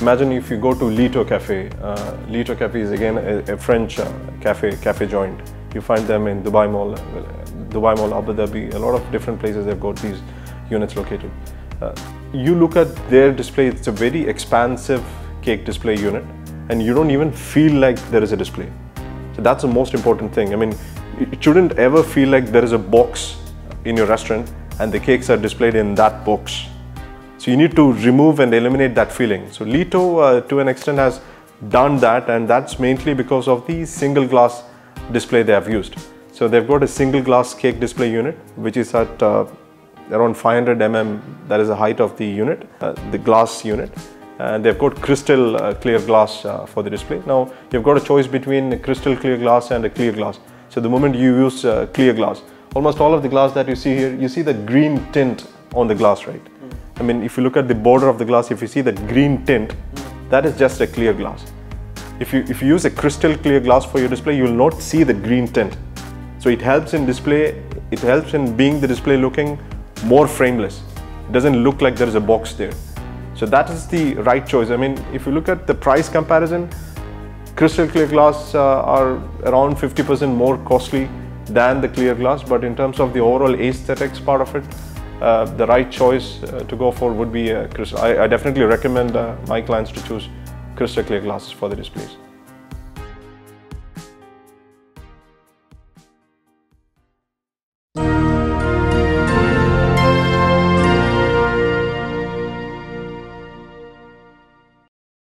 Imagine if you go to Lito Cafe. Uh, Lito Cafe is again a, a French uh, cafe cafe joint. You find them in Dubai Mall, uh, Dubai Mall, Abu Dhabi, a lot of different places. They've got these units located. Uh, you look at their display; it's a very expansive cake display unit, and you don't even feel like there is a display. So that's the most important thing. I mean, it shouldn't ever feel like there is a box in your restaurant and the cakes are displayed in that box. So you need to remove and eliminate that feeling. So Lito uh, to an extent has done that and that's mainly because of the single glass display they have used. So they've got a single glass cake display unit which is at uh, around 500 mm, that is the height of the unit, uh, the glass unit. And they've got crystal uh, clear glass uh, for the display. Now you've got a choice between crystal clear glass and a clear glass. So the moment you use uh, clear glass, almost all of the glass that you see here, you see the green tint on the glass, right? I mean, if you look at the border of the glass, if you see that green tint, that is just a clear glass. If you, if you use a crystal clear glass for your display, you will not see the green tint. So it helps in display, it helps in being the display looking more frameless. It doesn't look like there is a box there. So that is the right choice. I mean, if you look at the price comparison, crystal clear glass uh, are around 50% more costly than the clear glass but in terms of the overall aesthetics part of it uh, the right choice uh, to go for would be uh, crystal. I, I, definitely recommend uh, my clients to choose crystal clear glasses for the displays.